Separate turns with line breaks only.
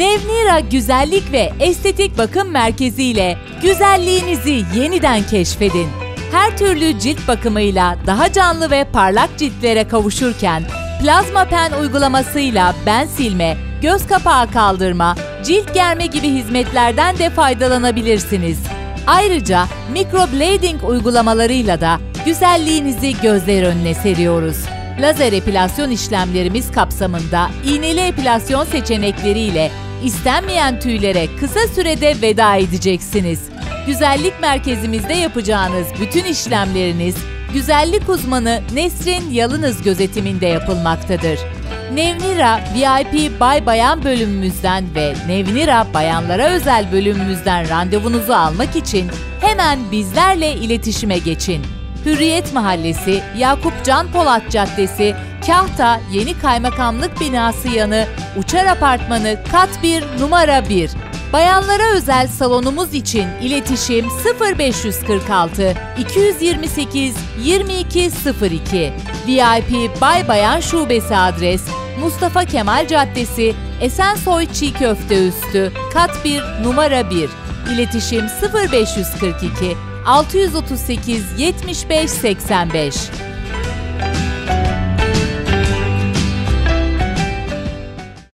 Nevnira Güzellik ve Estetik Bakım Merkezi ile güzelliğinizi yeniden keşfedin. Her türlü cilt bakımıyla daha canlı ve parlak ciltlere kavuşurken, plazma pen uygulamasıyla ben silme, göz kapağı kaldırma, cilt germe gibi hizmetlerden de faydalanabilirsiniz. Ayrıca microblading uygulamalarıyla da güzelliğinizi gözler önüne seriyoruz. Lazer epilasyon işlemlerimiz kapsamında iğneli epilasyon seçenekleriyle istenmeyen tüylere kısa sürede veda edeceksiniz. Güzellik merkezimizde yapacağınız bütün işlemleriniz güzellik uzmanı Nesrin Yalınız gözetiminde yapılmaktadır. Nevnira VIP Bay Bayan bölümümüzden ve Nevnira Bayanlara özel bölümümüzden randevunuzu almak için hemen bizlerle iletişime geçin. Hürriyet Mahallesi, Yakup Can Polat Caddesi, Kahta Yeni Kaymakamlık Binası yanı, Uçar Apartmanı Kat 1 numara 1. Bayanlara özel salonumuz için iletişim 0546 228 2202. VIP Bay Bayan Şubesi adres Mustafa Kemal Caddesi, Esensoy Çiğ Köfte Üstü, Kat 1 numara 1. İletişim 0542 638 75 85.